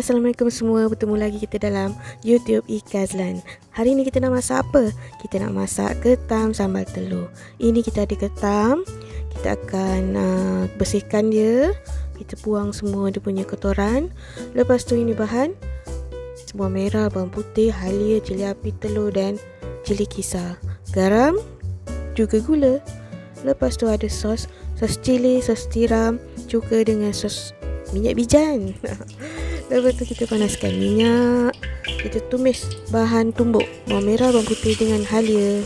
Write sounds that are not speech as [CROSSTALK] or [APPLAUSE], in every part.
Assalamualaikum semua. Bertemu lagi kita dalam YouTube Ikazlan. Hari ni kita nak masak apa? Kita nak masak ketam sambal telur. Ini kita ada ketam. Kita akan uh, bersihkan dia. Kita buang semua dia punya kotoran. Lepas tu ini bahan. Semua merah, bawang putih, halia, cili api, telur dan cili kisar. Garam Juga gula. Lepas tu ada sos Sos cili, sos tiram Juga dengan sos minyak bijan [LAUGHS] Lepas tu kita panaskan minyak. Kita tumis bahan tumbuk Bawang merah, bawang putih dengan halia.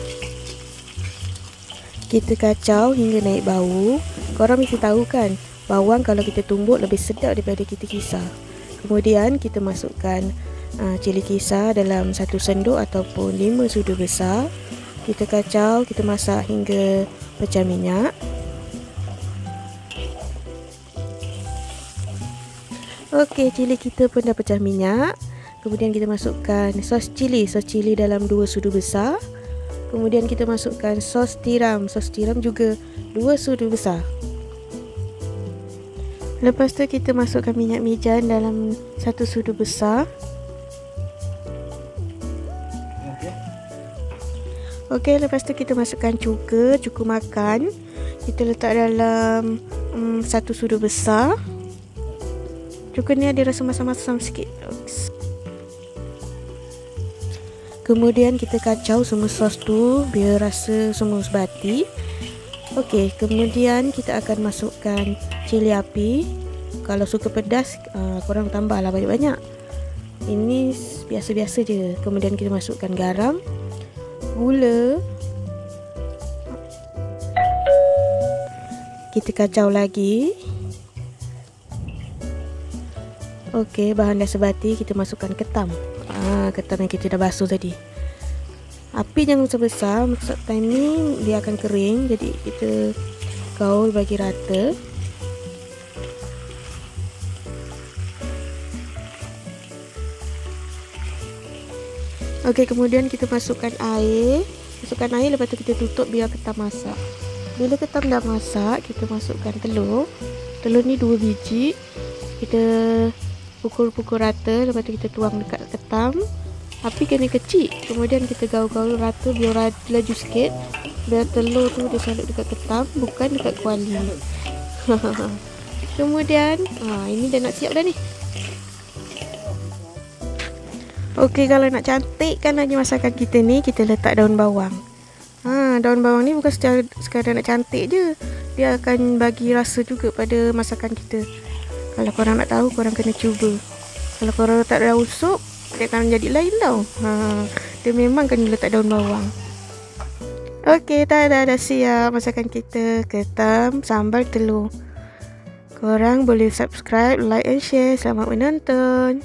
Kita kacau hingga naik bau. Korang mesti tahu kan Bawang kalau kita tumbuk lebih sedap daripada kita kisar. Kemudian kita masukkan uh, cili kisar dalam satu sendok ataupun lima sudu besar. Kita kacau, kita masak hingga pecah minyak Okey, cili kita pun dah pecah minyak. Kemudian kita masukkan sos cili, sos cili dalam dua sudu besar. Kemudian kita masukkan sos tiram, sos tiram juga dua sudu besar. Lepas tu kita masukkan minyak mijan dalam satu sudu besar. Okey, lepas tu kita masukkan cuka, cuka makan. Kita letak dalam um, satu sudu besar. Cuka ni ada rasa masam-masam sikit. Kemudian kita kacau semua sos tu biar rasa semua sebati. Okey, kemudian kita akan masukkan cili api. Kalau suka pedas, uh, korang tambahlah banyak-banyak. Ini biasa-biasa je. Kemudian kita masukkan garam, gula. Kita kacau lagi. Okey, bahan dah sebati, kita masukkan ketam. Ah, ketam yang kita dah basuh tadi. Api jangan besar-besar, masa time ni dia akan kering, jadi kita gaul bagi rata. Okey, kemudian kita masukkan air. Masukkan air lepas tu kita tutup biar ketam masak. Bila ketam dah masak, kita masukkan telur. Telur ni dua biji. Kita pukul-pukul rata lepas tu kita tuang dekat ketam api kena kecil kemudian kita gaul-gaul rata biar laju sikit biar telur tu dia salut dekat ketam bukan dekat kuali [LAUGHS] kemudian ha, ini dah nak siap dah ni Okey kalau nak cantikkan lagi masakan kita ni kita letak daun bawang. Ha daun bawang ni bukan secara sekadar nak cantik je. Dia akan bagi rasa juga pada masakan kita. Kalau korang nak tahu, korang kena cuba. Kalau korang tak daun sup, dia akan jadi lain tau. Ha, dia memang kena letak daun bawang. Okey, dah dah dah siap masakan kita. Ketam sambal telur. Korang boleh subscribe, like and share. Selamat menonton.